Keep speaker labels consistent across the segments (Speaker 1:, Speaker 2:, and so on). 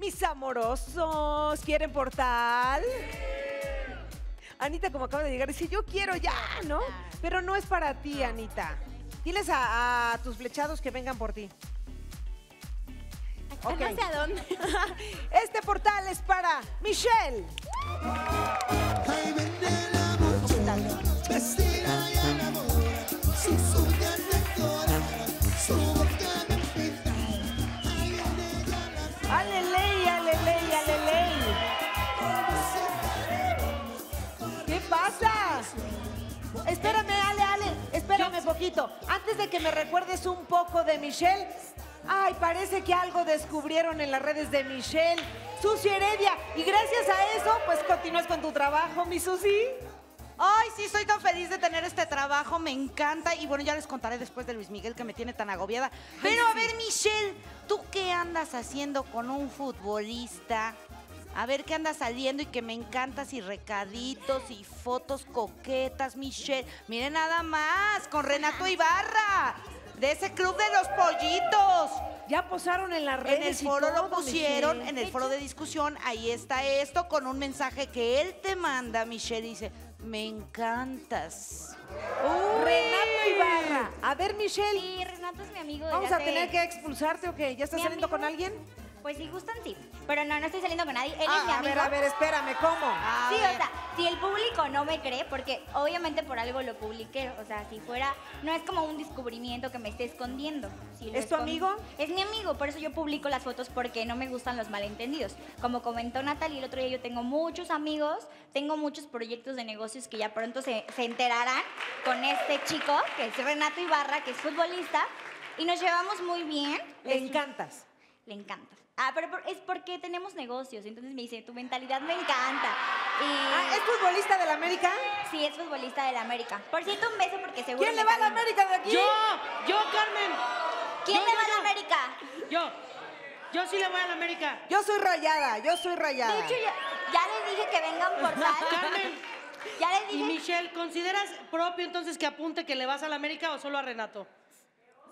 Speaker 1: Mis amorosos, ¿quieren portal? Anita, como acaba de llegar, dice, yo quiero ya, ¿no? Pero no es para ti, Anita. Diles a, a tus flechados que vengan por ti.
Speaker 2: No sé a dónde.
Speaker 1: Este portal es para Michelle. Espérame, Ale, Ale, espérame poquito. Antes de que me recuerdes un poco de Michelle. Ay, parece que algo descubrieron en las redes de Michelle. Susi Heredia. Y gracias a eso, pues continúas con tu trabajo, mi Susi.
Speaker 3: Ay, sí, estoy tan feliz de tener este trabajo, me encanta. Y bueno, ya les contaré después de Luis Miguel que me tiene tan agobiada. Pero a ver, Michelle, ¿tú qué andas haciendo con un futbolista? A ver qué andas saliendo y que me encantas y recaditos y fotos coquetas, Michelle. Miren nada más, con Renato Ibarra, de ese club de los pollitos.
Speaker 1: Ya posaron en las redes.
Speaker 3: En el
Speaker 1: y
Speaker 3: foro lo pusieron,
Speaker 1: Michelle.
Speaker 3: en el foro de discusión, ahí está esto con un mensaje que él te manda, Michelle, dice, me encantas.
Speaker 1: Renato Ibarra. A ver, Michelle.
Speaker 2: Sí, Renato es mi amigo.
Speaker 1: ¿Vamos a tener que expulsarte o qué? ¿Ya estás
Speaker 2: Mi
Speaker 1: saliendo
Speaker 2: amigo.
Speaker 1: con alguien?
Speaker 2: Pues si gustan, sí. Pero no, no estoy saliendo con nadie. Él es mi
Speaker 1: Ah, a
Speaker 2: amigo.
Speaker 1: ver, a ver, espérame, ¿cómo?
Speaker 3: A
Speaker 2: Sí,
Speaker 3: ver.
Speaker 2: o sea, si el público no me cree, porque obviamente por algo lo publiqué, o sea, si fuera, no es como un descubrimiento que me esté escondiendo. Si
Speaker 1: ¿Es tu amigo?
Speaker 2: Es mi amigo, por eso yo publico las fotos porque no me gustan los malentendidos. Como comentó Natalie el otro día, yo tengo muchos amigos, tengo muchos proyectos de negocios que ya pronto se, se enterarán con este chico, que es Renato Ibarra, que es futbolista, y nos llevamos muy bien.
Speaker 1: Le encantas.
Speaker 2: le encanta. Ah, pero por- es porque tenemos negocios. Entonces me dice, tu mentalidad me encanta. Y
Speaker 1: Ah, ¿Es futbolista del América?
Speaker 2: sí, es futbolista del América. Por cierto, un beso porque seguro.
Speaker 1: ¿Quién le va a la. América de aquí?
Speaker 4: Yo, yo, Carmen.
Speaker 2: ¿Quién
Speaker 4: Yo,
Speaker 2: le
Speaker 4: yo,
Speaker 2: va a la
Speaker 4: yo.
Speaker 2: América?
Speaker 4: Yo, yo sí le voy a la América.
Speaker 1: Yo soy rayada, yo soy rayada.
Speaker 2: De hecho, ya, ya les dije que vengan por tal.
Speaker 4: Carmen.
Speaker 2: Ya les
Speaker 4: Y
Speaker 2: dije.
Speaker 4: Michelle, ¿consideras propio entonces que apunte que le vas a la América o solo a Renato?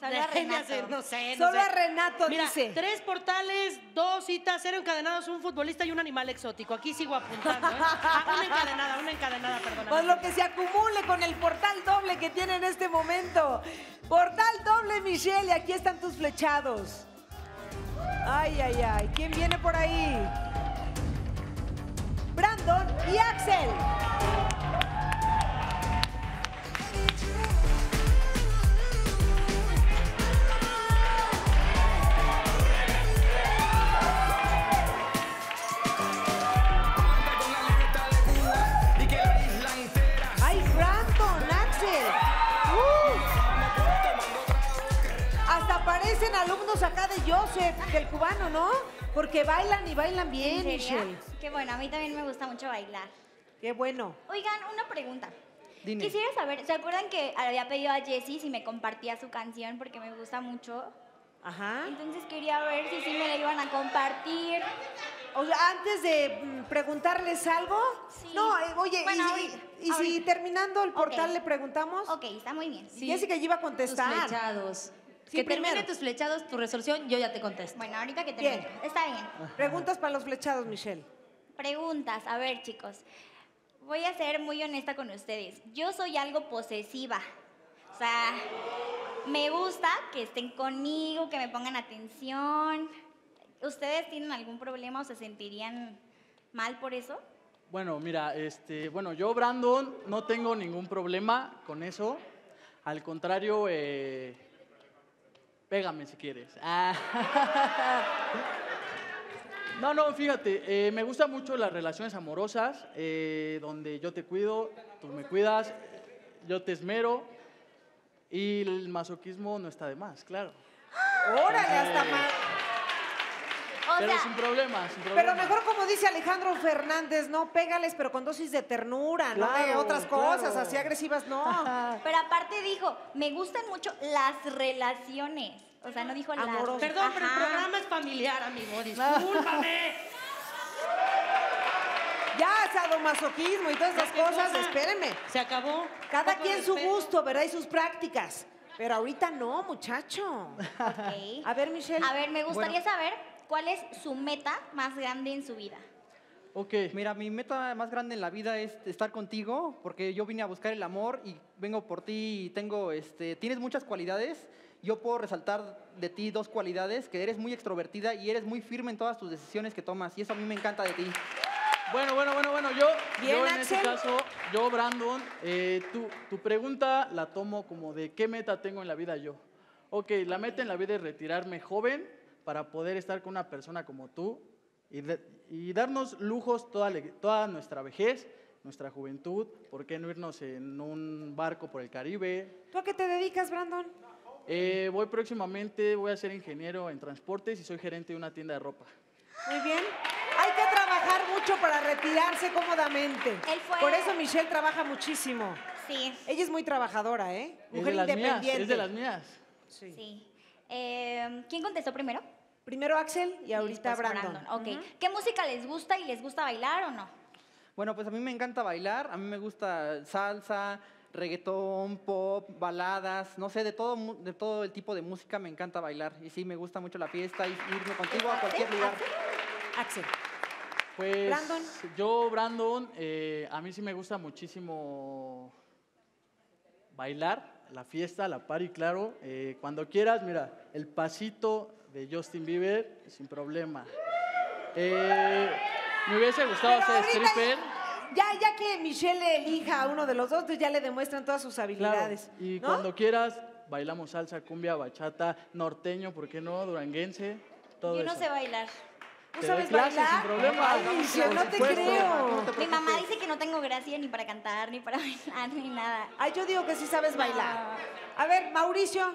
Speaker 2: Solo a Renato.
Speaker 4: hacer, no sé, no
Speaker 1: Solo
Speaker 4: sé.
Speaker 1: a Renato,
Speaker 4: Mira,
Speaker 1: dice.
Speaker 4: tres portales, dos citas, cero encadenados, un futbolista y un animal exótico. Aquí sigo apuntando, ¿eh? Ah, una encadenada, una encadenada, perdona.
Speaker 1: Pues lo que se acumule con el portal doble que tiene en este momento. Portal doble, Michelle, y aquí están tus flechados. Ay, ay, ay. ¿Quién viene por ahí? Brandon y Axel. Acá de Joseph, del cubano, ¿no? Porque bailan y bailan
Speaker 2: ¿En
Speaker 1: bien? Michelle.
Speaker 2: Qué bueno, a mí también me gusta mucho bailar.
Speaker 1: Qué bueno.
Speaker 2: Oigan, una pregunta.
Speaker 1: Dime.
Speaker 2: Quisiera saber, ¿se acuerdan que había pedido a Jessie si me compartía su canción porque me gusta mucho?
Speaker 1: Ajá.
Speaker 2: Entonces quería ver si sí me la iban a compartir.
Speaker 1: O sea, antes de mm, preguntarles algo.
Speaker 2: Sí.
Speaker 1: No, eh, oye,
Speaker 2: Bueno,
Speaker 1: y,
Speaker 2: ahorita,
Speaker 1: y si
Speaker 2: ahorita.
Speaker 1: terminando el portal
Speaker 2: Ok.
Speaker 1: le preguntamos.
Speaker 2: Ok, está muy bien.
Speaker 1: Jessica ya iba a
Speaker 5: Tus
Speaker 1: contestar. Sí,
Speaker 5: que
Speaker 1: primero.
Speaker 5: termine tus flechados, tu resolución, yo ya te contesto.
Speaker 2: Bueno, ahorita que
Speaker 1: Bien.
Speaker 2: termine. Está bien.
Speaker 1: Preguntas para los flechados, Michelle.
Speaker 2: Preguntas. A ver, chicos. Voy a ser muy honesta con ustedes. Yo soy algo posesiva. O sea, me gusta que estén conmigo, que me pongan atención. ¿Ustedes tienen algún problema o se sentirían mal por eso?
Speaker 6: Bueno, mira, este, bueno, yo, Brandon, no tengo ningún problema con eso. Al contrario, eh, pégame si quieres. Ah. No, no, fíjate, eh, me gustan mucho las relaciones amorosas, eh, donde yo te cuido, tú me cuidas, yo te esmero y el masoquismo no está de más, claro.
Speaker 1: Órale, hasta más.
Speaker 6: Pero
Speaker 2: sea,
Speaker 6: sin problema, sin problema.
Speaker 1: Pero mejor como dice Alejandro Fernández, no, pégales, pero con dosis de ternura, no de otras cosas,
Speaker 6: claro.
Speaker 1: así agresivas, no.
Speaker 2: pero aparte dijo, me gustan mucho las relaciones. O sea, no dijo las...
Speaker 4: Perdón, pero el programa es familiar, amigo. Discúlpame.
Speaker 1: Ya, sadomasoquismo y todas esas
Speaker 4: ¿Qué
Speaker 1: cosas,
Speaker 4: cosa?
Speaker 1: espérenme.
Speaker 4: Se acabó.
Speaker 1: Cada quien su gusto, ¿verdad? Y sus prácticas. Pero ahorita no, muchacho. A ver, Michelle.
Speaker 2: A ver, me gustaría saber ¿cuál es su meta más grande en su vida?
Speaker 6: Ok.
Speaker 7: Mira, mi meta más grande en la vida es estar contigo, porque yo vine a buscar el amor y vengo por ti y tengo, este, tienes muchas cualidades. Yo puedo resaltar de ti dos cualidades, que eres muy extrovertida y eres muy firme en todas tus decisiones que tomas, y eso a mí me encanta de ti.
Speaker 6: Bueno, bueno, bueno, bueno, yo,
Speaker 1: Bien,
Speaker 6: yo en este
Speaker 1: Axel.
Speaker 6: caso, yo, Brandon, eh, tu, tu pregunta la tomo como de qué meta tengo en la vida yo. Ok, la meta en la vida es retirarme joven para poder estar con una persona como tú y, de- y darnos lujos toda, toda nuestra vejez, nuestra juventud, ¿por qué no irnos en un barco por el Caribe?
Speaker 1: ¿Tú a qué te dedicas, Brandon?
Speaker 6: Eh, voy próximamente, voy a ser ingeniero en transportes y soy gerente de una tienda de ropa.
Speaker 1: Muy bien. Hay que trabajar mucho para retirarse cómodamente.
Speaker 2: Él fue-
Speaker 1: Por eso Michelle trabaja muchísimo.
Speaker 2: Sí,
Speaker 1: Ella es muy trabajadora, ¿eh?
Speaker 6: Es
Speaker 1: Mujer
Speaker 6: de las mías,
Speaker 1: independiente.
Speaker 6: es de las mías.
Speaker 1: Sí.
Speaker 2: sí. Eh, ¿Quién contestó primero?
Speaker 1: Primero Axel y ahorita
Speaker 2: después
Speaker 1: Brandon.
Speaker 2: Ok. ¿Qué música les gusta y les gusta bailar o no?
Speaker 7: Bueno, pues a mí me encanta bailar, a mí me gusta salsa, reggaetón, pop, baladas, no sé, de todo, mu- de todo el tipo de música me encanta bailar. Y sí, me gusta mucho la fiesta y irme contigo a cualquier lugar.
Speaker 1: Axel.
Speaker 6: Pues
Speaker 1: Brandon.
Speaker 6: yo, Brandon, eh, a mí sí me gusta muchísimo bailar, la fiesta, la party, claro. Eh, cuando quieras, mira, el pasito de Justin Bieber, sin problema. Eh, me hubiese gustado
Speaker 1: Pero
Speaker 6: ser stripper.
Speaker 1: Ya, ya que Michelle elija a uno de los dos, entonces ya le demuestran todas sus
Speaker 6: Claro,
Speaker 1: habilidades.
Speaker 6: y
Speaker 1: ¿no?
Speaker 6: cuando quieras, bailamos salsa, cumbia, bachata, norteño, ¿por qué no? Duranguense, todo
Speaker 2: Yo no
Speaker 6: eso.
Speaker 2: sé bailar.
Speaker 1: ¿No
Speaker 6: Te doy
Speaker 1: sabes
Speaker 6: clases
Speaker 1: bailar?
Speaker 6: sin problema.
Speaker 1: Ay, Michelle, no te
Speaker 6: supuesto.
Speaker 1: creo.
Speaker 2: Mi mamá dice que no tengo gracia ni para cantar, ni para bailar, ni nada.
Speaker 1: Ay, yo digo que sí sabes bailar. A ver, Mauricio.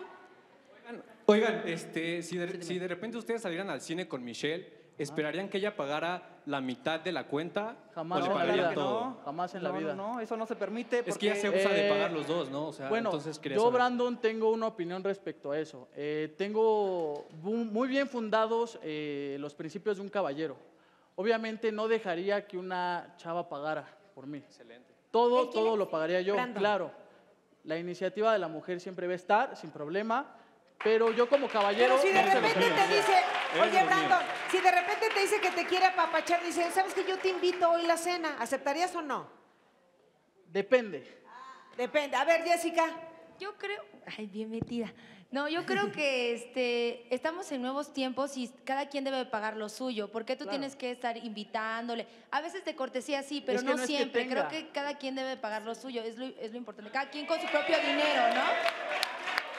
Speaker 8: Oigan, este, si, de, si de repente ustedes salieran al cine con Michelle, ¿esperarían que ella pagara la mitad de la cuenta?
Speaker 6: Jamás
Speaker 8: ¿O le pagarían todo?
Speaker 6: Jamás en la
Speaker 7: No,
Speaker 6: vida.
Speaker 7: No, no, eso no se permite.
Speaker 8: Es que ya se usa de
Speaker 6: Eh,
Speaker 8: pagar los dos, ¿no? O sea,
Speaker 6: Bueno,
Speaker 8: entonces
Speaker 6: yo,
Speaker 8: saber.
Speaker 6: Brandon, tengo una opinión respecto a eso. Eh, tengo muy bien fundados eh, los principios de un caballero. Obviamente no dejaría que una chava pagara por mí.
Speaker 8: Excelente.
Speaker 6: Todo,
Speaker 1: ¿Y quién
Speaker 6: todo lo pagaría yo,
Speaker 1: Brandon.
Speaker 6: claro. La iniciativa de la mujer siempre va a estar, sin problema. Pero yo como caballero...
Speaker 1: Pero si de repente te dice, oye Brandon, si de repente te dice que te quiere apapachar, dice, ¿sabes que yo te invito hoy la cena? ¿Aceptarías o no?
Speaker 6: Depende.
Speaker 1: Depende. A ver, Jessica.
Speaker 5: Yo creo, ay, bien metida. No, yo creo que este, estamos en nuevos tiempos y cada quien debe pagar lo suyo. ¿Por qué tú
Speaker 6: Claro.
Speaker 5: tienes que estar invitándole? A veces de cortesía sí, pero
Speaker 6: Es que
Speaker 5: no,
Speaker 6: no es que
Speaker 5: siempre. Creo que cada quien debe pagar lo suyo. Es lo, es lo importante. Cada quien con su propio dinero, ¿no?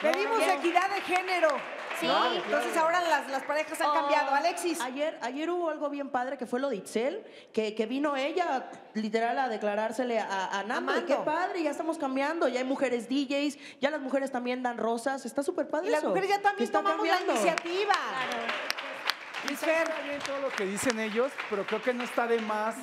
Speaker 1: Pedimos
Speaker 5: bien.
Speaker 1: equidad de género.
Speaker 2: Sí.
Speaker 1: ¿no? Entonces ahora las, las parejas han
Speaker 5: Oh.
Speaker 1: cambiado. Alexis.
Speaker 9: Ayer, ayer hubo algo bien padre que fue lo de Itzel, que, que vino ella literal a declarársele a, a Nando. Y qué padre, ya estamos cambiando, ya hay mujeres DJs, ya las mujeres también dan rosas, está súper padre
Speaker 1: Y las mujeres ya también tomamos
Speaker 9: cambiando.
Speaker 1: la iniciativa. Fer.
Speaker 10: Está bien todo lo que dicen ellos, pero creo que no está de más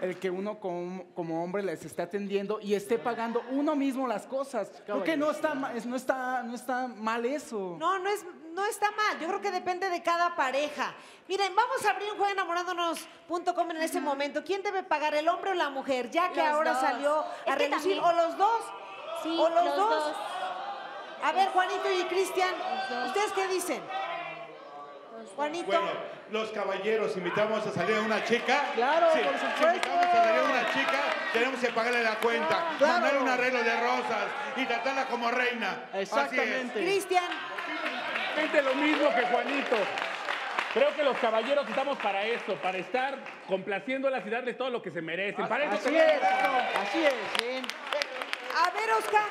Speaker 10: el que uno como, como hombre les esté atendiendo y esté pagando uno mismo las cosas. Creo que no está, no está, no está mal eso.
Speaker 1: No, no, es, no está mal. Yo creo que depende de cada pareja. Miren, vamos a abrir un juego enamorándonos.com en este momento. ¿Quién debe pagar, el hombre o la mujer? Ya que
Speaker 2: Los
Speaker 1: ahora
Speaker 2: dos.
Speaker 1: salió a
Speaker 2: también-
Speaker 1: ¿O los dos?
Speaker 2: Sí,
Speaker 1: ¿O los,
Speaker 2: los
Speaker 1: dos?
Speaker 2: dos.
Speaker 1: A ver, Juanito y Cristian. ¿ustedes qué dicen? Juanito.
Speaker 11: Bueno, los caballeros, invitamos a salir a una chica.
Speaker 6: Claro,
Speaker 11: Sí,
Speaker 6: por
Speaker 11: si
Speaker 6: supuesto.
Speaker 11: invitamos a salir a una chica, tenemos que pagarle la cuenta,
Speaker 6: Claro.
Speaker 11: mandarle un arreglo de rosas y tratarla como reina.
Speaker 6: Exactamente.
Speaker 1: Cristian.
Speaker 12: Exactamente lo mismo que Juanito. Creo que los caballeros estamos para eso, para estar complaciéndolas y darles todo lo que se merecen. Para eso
Speaker 6: Así es, así es.
Speaker 1: A ver, Oscar.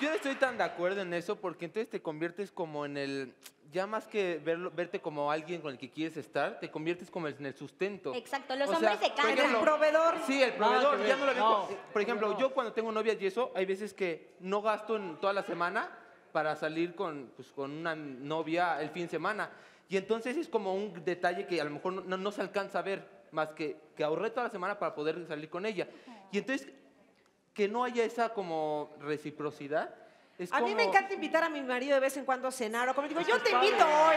Speaker 13: Yo no estoy tan de acuerdo en eso porque entonces te conviertes como en el, ya más que verlo, verte como alguien con el que quieres estar, te conviertes como en el sustento.
Speaker 2: Exacto, los
Speaker 13: O sea,
Speaker 2: hombres se
Speaker 13: por
Speaker 2: cansan.
Speaker 13: ejemplo,
Speaker 1: El proveedor.
Speaker 13: Sí, el proveedor.
Speaker 6: que
Speaker 13: Ya no lo
Speaker 6: no.
Speaker 13: Por ejemplo,
Speaker 6: No.
Speaker 13: yo cuando tengo novias y eso, hay veces que no gasto en toda la semana para salir con, pues, con una novia el fin de semana. Y entonces es como un detalle que a lo mejor no, no- no se alcanza a ver, más que, que ahorré toda la semana para poder salir con ella. Y entonces, que no haya esa como reciprocidad. Es
Speaker 1: A mí me encanta invitar a mi marido de vez en cuando a cenar o como digo, yo te invito hoy.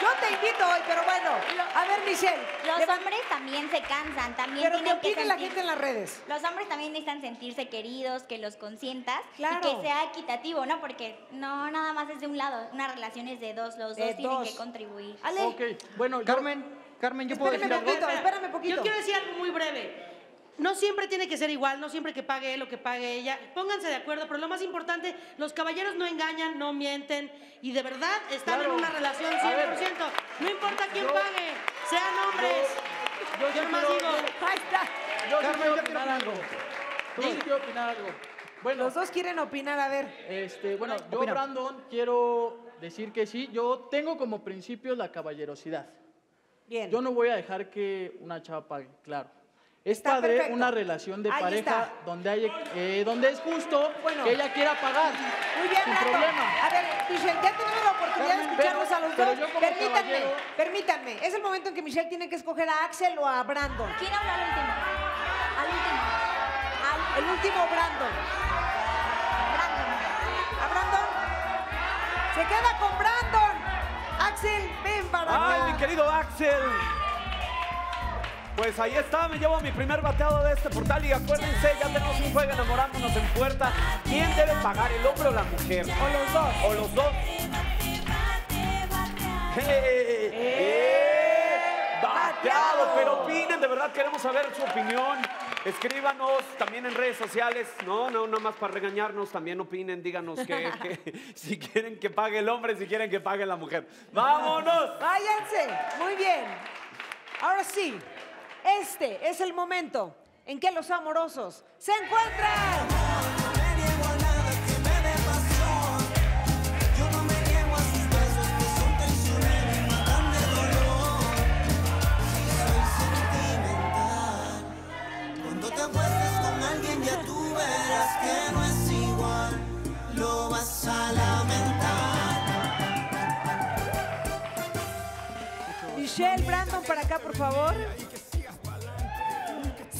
Speaker 1: Yo te invito hoy, pero bueno. A ver, Michelle.
Speaker 2: Los hombres también se cansan, también
Speaker 1: Pero que
Speaker 2: tienen que
Speaker 1: opine la
Speaker 2: sentir-
Speaker 1: gente en las redes.
Speaker 2: Los hombres también necesitan sentirse queridos, que los consientas
Speaker 1: Claro.
Speaker 2: y que sea equitativo, ¿no? Porque no nada más es de un lado, una relación es de dos, los
Speaker 1: De
Speaker 2: dos tienen
Speaker 1: dos.
Speaker 2: que contribuir.
Speaker 6: Ok, bueno, yo-
Speaker 7: Carmen, Carmen, yo puedo decir
Speaker 1: Espérame
Speaker 7: algo.
Speaker 1: poquito, espérame poquito.
Speaker 4: Yo quiero decir algo muy breve. No siempre tiene que ser igual, no siempre que pague él o que pague ella. Pónganse de acuerdo, pero lo más importante, los caballeros no engañan, no mienten y de verdad están
Speaker 6: Claro.
Speaker 4: en una relación
Speaker 6: A
Speaker 4: 100%.
Speaker 6: ver.
Speaker 4: no importa quién
Speaker 6: Yo-
Speaker 4: pague, sean hombres.
Speaker 6: yo
Speaker 4: Yo,
Speaker 6: sí
Speaker 4: nomás
Speaker 6: quiero-
Speaker 4: digo,
Speaker 1: Ahí está.
Speaker 6: Yo sí
Speaker 7: Carmen,
Speaker 6: quiero
Speaker 7: yo quiero
Speaker 6: opinar algo. Yo sí quiero opinar algo. Bueno,
Speaker 1: Los dos quieren opinar, a ver.
Speaker 6: este, bueno, yo,
Speaker 7: Opina.
Speaker 6: Brandon, quiero decir que sí. Yo tengo como principio la caballerosidad.
Speaker 1: Bien.
Speaker 6: Yo no voy a dejar que una chava pague, claro. Es
Speaker 1: Está
Speaker 6: padre
Speaker 1: perfecto.
Speaker 6: una relación de
Speaker 1: Ahí
Speaker 6: pareja
Speaker 1: está.
Speaker 6: donde, hay, eh, donde es justo
Speaker 1: Bueno.
Speaker 6: que ella quiera pagar.
Speaker 1: Muy bien,
Speaker 6: sin
Speaker 1: Brandon.
Speaker 6: problema.
Speaker 1: A ver, Michelle, ya tenemos la oportunidad de escucharlos
Speaker 6: pero-
Speaker 1: a los dos. Permítanme,
Speaker 6: caballero-
Speaker 1: permítanme. Es el momento en que Michelle tiene que escoger a Axel o a Brandon.
Speaker 2: ¿Quién habla al último? Al último. Al
Speaker 1: El último Brandon.
Speaker 2: Brandon.
Speaker 1: ¿A Brandon? Se queda con Brandon. Axel, ven para
Speaker 14: Ay,
Speaker 1: acá.
Speaker 14: mi querido Axel. Pues ahí está, me llevo mi primer bateado de este portal y acuérdense, ya tenemos un juego enamorándonos en puerta. ¿Quién debe pagar, el hombre o la mujer?
Speaker 1: O los dos.
Speaker 14: O los dos. ¡Eh! ¡Eh! Bateado, pero opinen, de verdad queremos saber su opinión. Escríbanos también en redes sociales, no, no, nada más para regañarnos, también opinen, díganos que, que- si quieren que pague el hombre, si quieren que pague la mujer. ¡Vámonos!
Speaker 1: Váyanse. Muy bien. Ahora sí, este es el momento en que los amorosos se encuentran.
Speaker 15: me niego a nada que me dé pasión. Yo no me niego a sus besos que son tensiones y matan de dolor. Si soy sentimental, cuando te acuestes con alguien ya tú verás que no es igual. Lo vas a lamentar.
Speaker 1: Michelle, Brandon, para acá, por favor.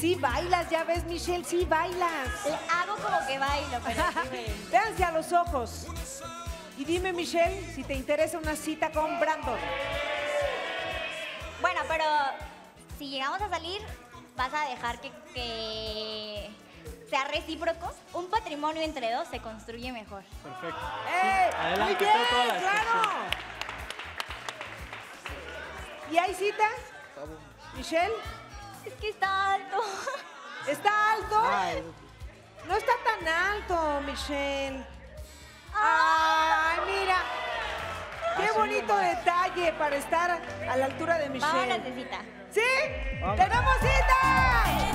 Speaker 1: Sí bailas, ya ves, Michelle, sí bailas.
Speaker 2: Hago como que bailo, pero sí.
Speaker 1: Véanse a los ojos. Y dime, Michelle, si te interesa una cita con Brandon.
Speaker 2: Bueno, pero si llegamos a salir, vas a dejar que, que sea recíproco. Un patrimonio entre dos se construye mejor.
Speaker 6: Perfecto.
Speaker 1: ¡Eh!
Speaker 6: adelante,
Speaker 1: muy bien,
Speaker 6: espero toda la
Speaker 1: claro. ¿Y hay cita? Michelle,
Speaker 2: Es que está alto.
Speaker 1: ¿está alto? No está tan alto, Michelle. Ay, mira. Qué bonito detalle para estar a la altura de Michelle.
Speaker 2: Vámonos de cita.
Speaker 1: ¿Sí? ¡Tenemos cita!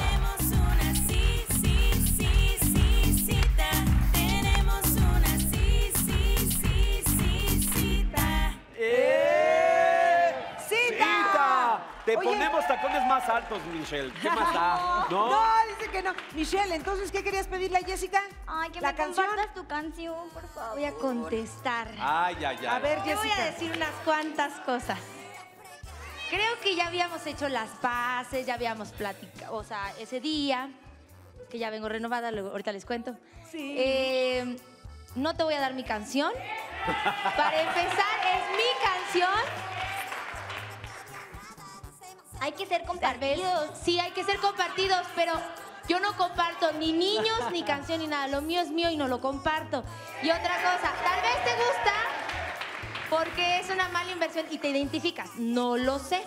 Speaker 14: Te
Speaker 1: Oye.
Speaker 14: ponemos tacones más altos, Michelle. ¿Qué más da? ¿No?
Speaker 1: No, dice que no. Michelle, entonces, ¿qué querías pedirle a Jessica?
Speaker 2: Ay, que
Speaker 1: ¿La
Speaker 2: me
Speaker 1: canción?
Speaker 2: compartas tu canción, por favor.
Speaker 5: Voy a contestar.
Speaker 14: Ay, ay, ay.
Speaker 1: A ver,
Speaker 5: Te voy a decir unas cuantas cosas. Creo que ya habíamos hecho las paces, ya habíamos platicado, o sea, ese día, que ya vengo renovada, luego, ahorita les cuento.
Speaker 1: Sí.
Speaker 5: Eh, no te voy a dar mi canción. Para empezar, es mi canción.
Speaker 2: Hay que ser compartidos.
Speaker 5: sí, hay que ser compartidos, pero yo no comparto ni niños, ni canción, ni nada. Lo mío es mío y no lo comparto. Y otra cosa, tal vez te gusta porque es una mala inversión y te identificas. No lo sé.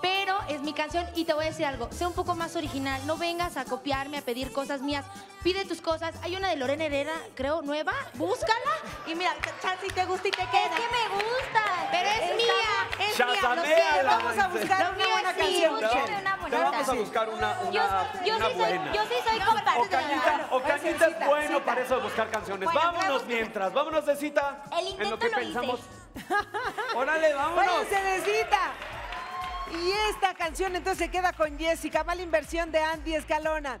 Speaker 5: Pero es mi canción y te voy a decir algo. Sé un poco más original. No vengas a copiarme, a pedir cosas mías. Pide tus cosas. Hay una de Lorena Herrera, creo, nueva. Búscala. Y mira, si te gusta y te queda.
Speaker 2: Es que me gusta.
Speaker 5: Pero es
Speaker 2: Está-
Speaker 5: mía,
Speaker 14: Shazaméala.
Speaker 1: Vamos a buscar una buena canción,
Speaker 14: Te vamos a buscar una, una,
Speaker 2: Yo,
Speaker 14: una
Speaker 2: sí soy,
Speaker 14: buena.
Speaker 2: yo sí soy compartida.
Speaker 14: O Cañita es bueno
Speaker 1: cita.
Speaker 14: para eso de buscar canciones.
Speaker 2: Bueno,
Speaker 14: vámonos mientras, vámonos de cita.
Speaker 2: El
Speaker 14: en
Speaker 2: intento
Speaker 14: lo que
Speaker 2: lo hice.
Speaker 14: pensamos. Órale, vámonos.
Speaker 1: ¡Váyanse de cita! Y esta canción entonces se queda con Jessica, mala inversión de Andy Escalona.